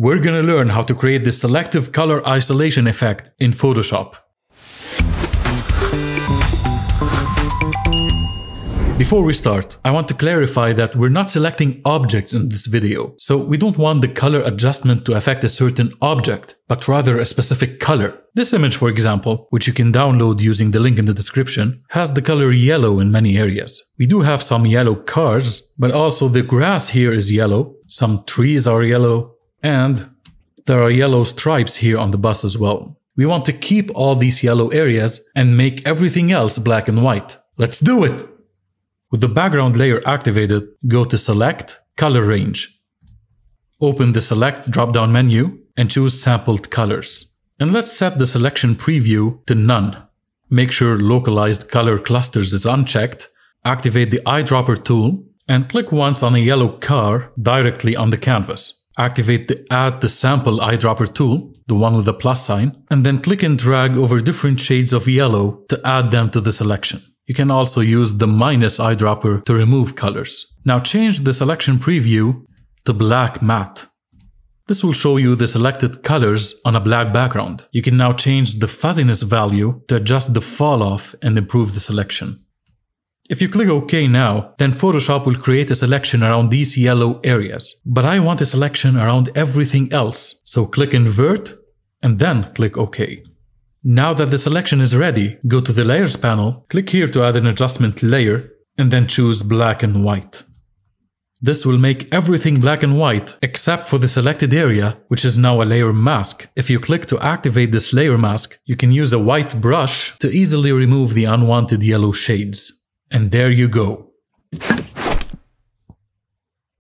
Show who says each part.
Speaker 1: we're gonna learn how to create the selective color isolation effect in Photoshop. Before we start, I want to clarify that we're not selecting objects in this video, so we don't want the color adjustment to affect a certain object, but rather a specific color. This image, for example, which you can download using the link in the description, has the color yellow in many areas. We do have some yellow cars, but also the grass here is yellow, some trees are yellow, and there are yellow stripes here on the bus as well. We want to keep all these yellow areas and make everything else black and white. Let's do it! With the background layer activated, go to Select, Color Range. Open the Select drop-down menu and choose Sampled Colors. And let's set the selection preview to None. Make sure Localized Color Clusters is unchecked, activate the eyedropper tool, and click once on a yellow car directly on the canvas. Activate the Add the Sample eyedropper tool, the one with the plus sign, and then click and drag over different shades of yellow to add them to the selection. You can also use the minus eyedropper to remove colors. Now change the selection preview to black matte. This will show you the selected colors on a black background. You can now change the fuzziness value to adjust the fall off and improve the selection. If you click OK now, then Photoshop will create a selection around these yellow areas. But I want a selection around everything else. So click Invert and then click OK. Now that the selection is ready, go to the Layers panel, click here to add an adjustment layer, and then choose Black and White. This will make everything black and white except for the selected area, which is now a layer mask. If you click to activate this layer mask, you can use a white brush to easily remove the unwanted yellow shades. And there you go.